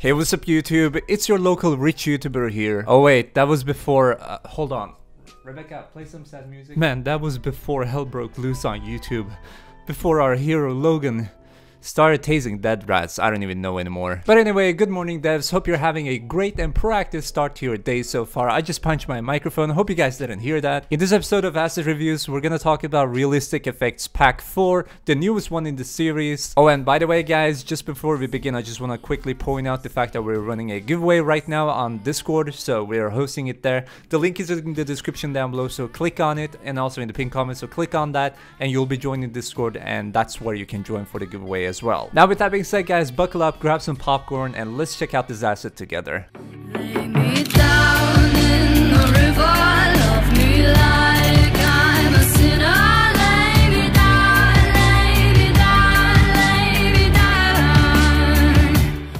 Hey, what's up YouTube? It's your local rich YouTuber here. Oh wait, that was before, uh, hold on. Rebecca, play some sad music. Man, that was before hell broke loose on YouTube. Before our hero Logan started tasing dead rats, I don't even know anymore. But anyway, good morning devs, hope you're having a great and proactive start to your day so far. I just punched my microphone, hope you guys didn't hear that. In this episode of Asset Reviews, we're gonna talk about Realistic Effects Pack 4, the newest one in the series. Oh, and by the way guys, just before we begin, I just wanna quickly point out the fact that we're running a giveaway right now on Discord, so we're hosting it there. The link is in the description down below, so click on it, and also in the pinned comment, so click on that, and you'll be joining Discord, and that's where you can join for the giveaway as well. Now with that being said guys, buckle up, grab some popcorn, and let's check out this asset together.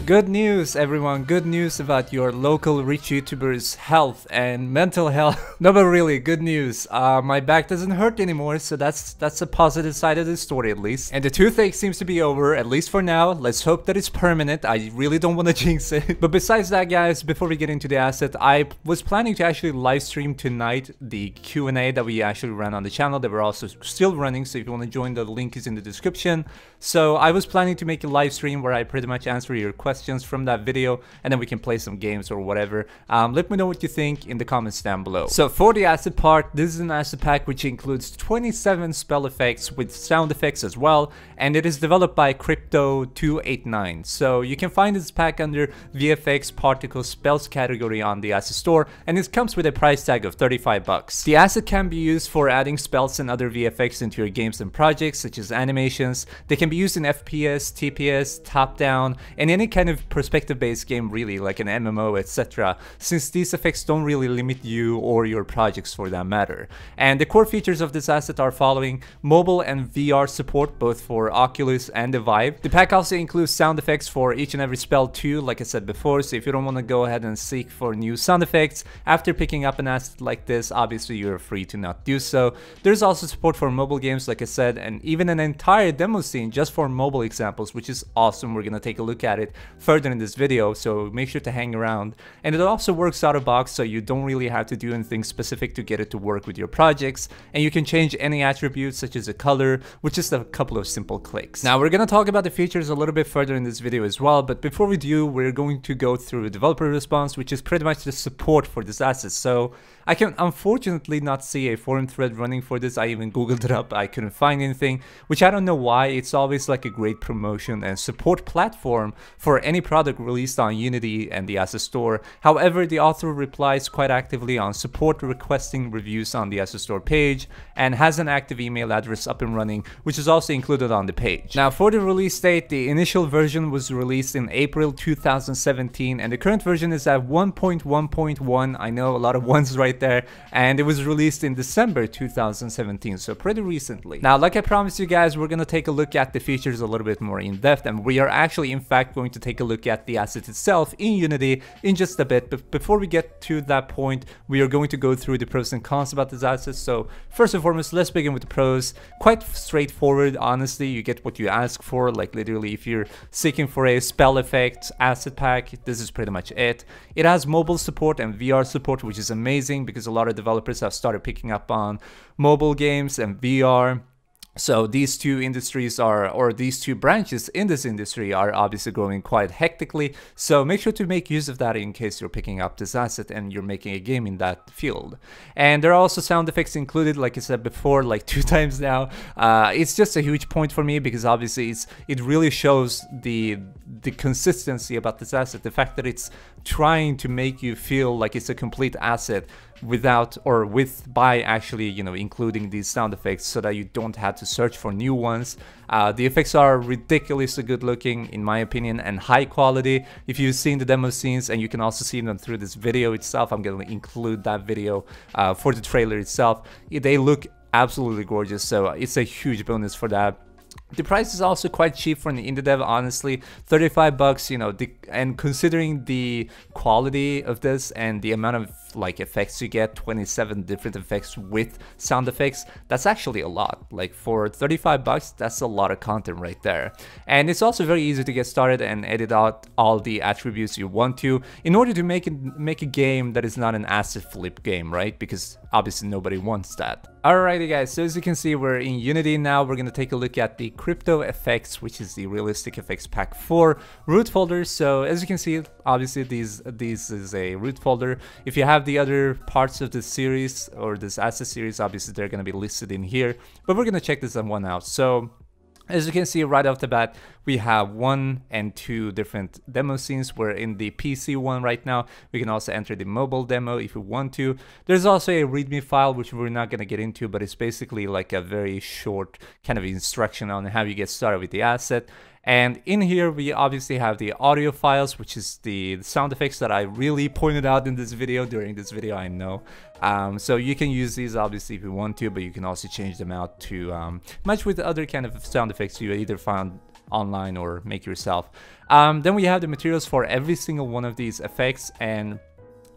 Good news everyone, good news about your local rich YouTuber's health and mental health. no but really, good news. Uh, my back doesn't hurt anymore, so that's that's a positive side of the story at least. And the toothache seems to be over, at least for now. Let's hope that it's permanent. I really don't want to jinx it. but besides that guys, before we get into the asset, I was planning to actually live stream tonight the Q&A that we actually ran on the channel that we're also still running, so if you want to join the link is in the description. So I was planning to make a live stream where I pretty much answer your questions from that video and then we can play some games or whatever. Um, let me know what you think in the comments down below. So for the asset part, this is an asset pack which includes 27 spell effects with sound effects as well and it is developed by Kripto289. So you can find this pack under VFX Particle Spells category on the asset store and it comes with a price tag of 35 bucks. The asset can be used for adding spells and other VFX into your games and projects such as animations. They can be used in FPS, TPS, top-down, and any kind of perspective-based game really, like an MMO, etc. Since these effects don't really limit you or your projects for that matter. And the core features of this asset are following mobile and VR support both for Oculus and the Vive. The pack also includes sound effects for each and every spell too, like I said before, so if you don't want to go ahead and seek for new sound effects after picking up an asset like this, obviously you're free to not do so. There's also support for mobile games, like I said, and even an entire demo scene just for mobile examples, which is awesome. We're gonna take a look at it further in this video, so make sure to hang around. And it also works out of box, so you don't really have to do anything specific to get it to work with your projects, and you can change any attributes such as a color with just a couple of simple clicks. Now we're gonna talk about the features a little bit further in this video as well, but before we do, we're going to go through developer response, which is pretty much the support for this asset. So I can unfortunately not see a forum thread running for this. I even googled it up, I couldn't find anything, which I don't know why. It's always like a great promotion and support platform for any product released on Unity and the asset store. However, the author replies quite actively on support requesting reviews on the asset store page and has an active email address up and running, which is also included on the page. Now for the release date, the initial version was released in April 2017 and the current version is at 1.1.1. I know a lot of ones right there and it was released in December 2017 so pretty recently. Now like I promised you guys we're gonna take a look at the features a little bit more in depth and we are actually in fact going to take a look at the asset itself in Unity in just a bit but before we get to that point we are going to go through the pros and cons about this asset. So first and foremost let's begin with the pros. Quite straightforward honestly you get what you ask for like literally if you're seeking for a spell effect asset pack this is pretty much it. It has mobile support and VR support which is amazing because a lot of developers have started picking up on mobile games and VR. So these two industries are, or these two branches in this industry are obviously growing quite hectically. So make sure to make use of that in case you're picking up this asset and you're making a game in that field. And there are also sound effects included, like I said before, like two times now. Uh, it's just a huge point for me because obviously it's it really shows the the consistency about this asset. The fact that it's trying to make you feel like it's a complete asset without or with by actually you know including these sound effects so that you don't have to search for new ones. Uh, the effects are ridiculously good looking in my opinion and high quality. If you've seen the demo scenes and you can also see them through this video itself i'm going to include that video uh, for the trailer itself. They look absolutely gorgeous so it's a huge bonus for that. The price is also quite cheap for an indie dev, honestly. 35 bucks, you know, the, and considering the quality of this and the amount of like effects you get, 27 different effects with sound effects, that's actually a lot. Like for 35 bucks, that's a lot of content right there. And it's also very easy to get started and edit out all the attributes you want to in order to make it make a game that is not an asset flip game, right? Because obviously nobody wants that. Alrighty guys, so as you can see we're in Unity now, we're gonna take a look at the KriptoFX, which is the Realistic Effects Pack 4 root folder. So as you can see, obviously these this is a root folder. If you have the other parts of this series or this asset series, obviously they're gonna be listed in here, but we're gonna check this one out. So as you can see right off the bat, we have one and two different demo scenes. We're in the PC one right now. We can also enter the mobile demo if we want to. There's also a README file, which we're not going to get into, but it's basically like a very short kind of instruction on how you get started with the asset. And in here, we obviously have the audio files, which is the sound effects that I really pointed out in this video, during this video, I know. Um, so you can use these obviously if you want to, but you can also change them out to um, match with other kind of sound effects you either found online or make yourself. Um, then we have the materials for every single one of these effects and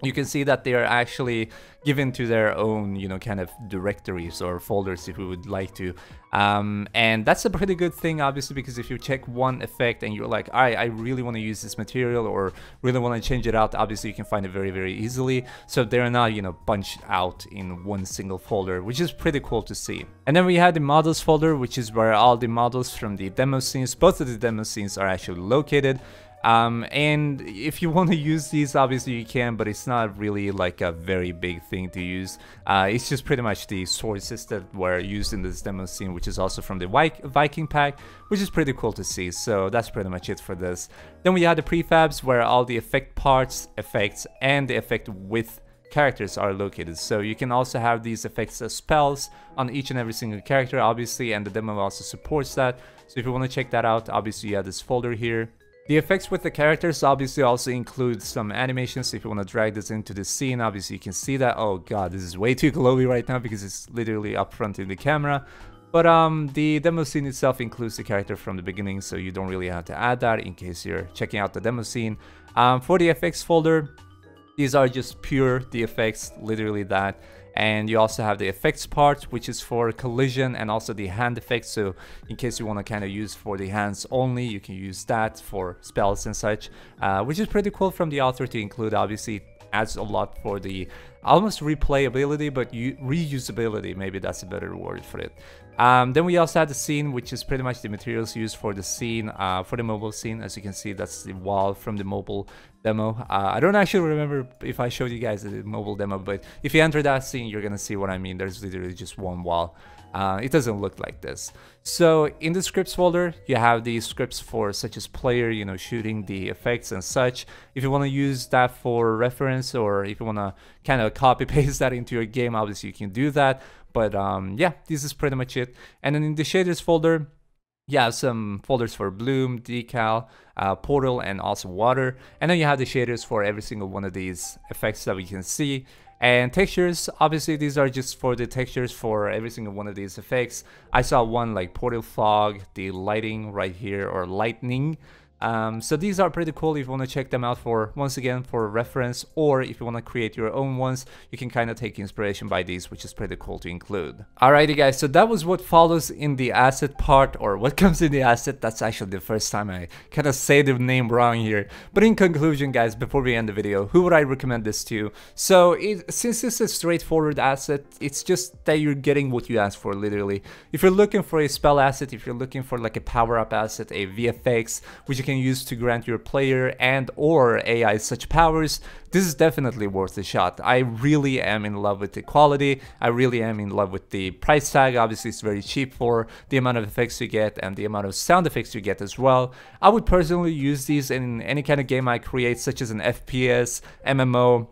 you can see that they are actually given to their own, you know, kind of directories or folders if we would like to. Um, and that's a pretty good thing, obviously, because if you check one effect and you're like, all right, I really want to use this material or really want to change it out, obviously you can find it very, very easily. So they're not, you know, bunched out in one single folder, which is pretty cool to see. And then we have the models folder, which is where all the models from the demo scenes, both of the demo scenes are actually located. Um, and if you want to use these, obviously you can, but it's not really like a very big thing to use. Uh, it's just pretty much the sources that were used in this demo scene, which is also from the Viking pack, which is pretty cool to see. So that's pretty much it for this. Then we have the prefabs where all the effect parts, effects, and the effect with characters are located. So you can also have these effects as spells on each and every single character, obviously, and the demo also supports that. So if you want to check that out, obviously you have this folder here. The effects with the characters obviously also include some animations. If you want to drag this into the scene, obviously you can see that. Oh god, this is way too glowy right now because it's literally up front in the camera. But um, the demo scene itself includes the character from the beginning, so you don't really have to add that in case you're checking out the demo scene. Um, for the effects folder, these are just pure the effects, literally that and you also have the effects part which is for collision and also the hand effects. So in case you want to kind of use for the hands only you can use that for spells and such uh, which is pretty cool from the author to include obviously adds a lot for the almost replayability but reusability maybe that's a better word for it. Um, then we also have the scene which is pretty much the materials used for the scene uh, for the mobile scene. As you can see that's the wall from the mobile demo uh, I don't actually remember if I showed you guys the mobile demo but if you enter that scene you're gonna see what I mean there's literally just one wall uh, it doesn't look like this. So in the scripts folder, you have the scripts for such as player, you know, shooting the effects and such. If you want to use that for reference or if you want to kind of copy paste that into your game, obviously you can do that. But um, yeah, this is pretty much it. And then in the shaders folder, you have some folders for bloom, decal, uh, portal, and also water. And then you have the shaders for every single one of these effects that we can see. And textures, obviously these are just for the textures for every single one of these effects. I saw one like portal fog, the lighting right here, or lightning. Um, so these are pretty cool if you want to check them out for, once again, for reference, or if you want to create your own ones, you can kind of take inspiration by these, which is pretty cool to include. Alrighty guys, so that was what follows in the asset part, or what comes in the asset. That's actually the first time I kind of say the name wrong here. But in conclusion guys, before we end the video, who would I recommend this to? So it, since it's a straightforward asset, it's just that you're getting what you ask for, literally. If you're looking for a spell asset, if you're looking for like a power-up asset, a VFX, which you can use to grant your player and or AI such powers, this is definitely worth a shot. I really am in love with the quality, I really am in love with the price tag, obviously it's very cheap for the amount of effects you get and the amount of sound effects you get as well. I would personally use these in any kind of game I create such as an FPS, MMO,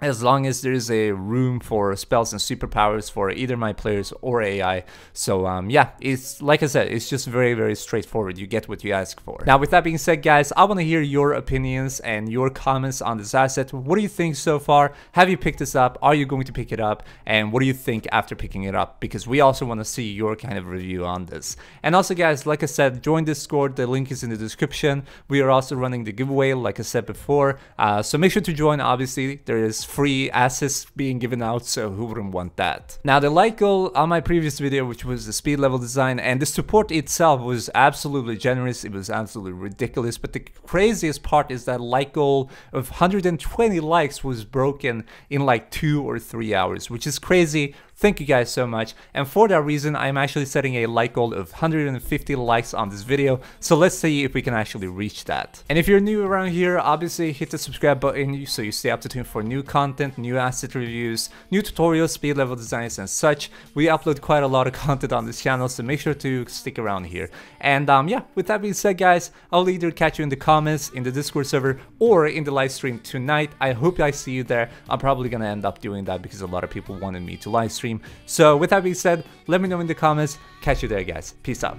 as long as there's a room for spells and superpowers for either my players or AI. So um, yeah, it's like I said, it's just very very straightforward. You get what you ask for. Now with that being said, guys, I want to hear your opinions and your comments on this asset. What do you think so far? Have you picked this up? Are you going to pick it up? And what do you think after picking it up? Because we also want to see your kind of review on this. And also, guys, like I said, join Discord. The link is in the description. We are also running the giveaway, like I said before. Uh, so make sure to join. Obviously, there is free assets being given out, so who wouldn't want that? Now the light goal on my previous video, which was the speed level design, and the support itself was absolutely generous, it was absolutely ridiculous, but the craziest part is that light goal of 120 likes was broken in like two or three hours, which is crazy Thank you guys so much. And for that reason, I'm actually setting a like goal of 150 likes on this video. So let's see if we can actually reach that. And if you're new around here, obviously hit the subscribe button so you stay up to date for new content, new asset reviews, new tutorials, speed level designs and such. We upload quite a lot of content on this channel, so make sure to stick around here. And um, yeah, with that being said guys, I'll either catch you in the comments, in the Discord server, or in the live stream tonight. I hope I see you there. I'm probably gonna end up doing that because a lot of people wanted me to live stream stream. So with that being said, let me know in the comments. Catch you there guys. Peace out.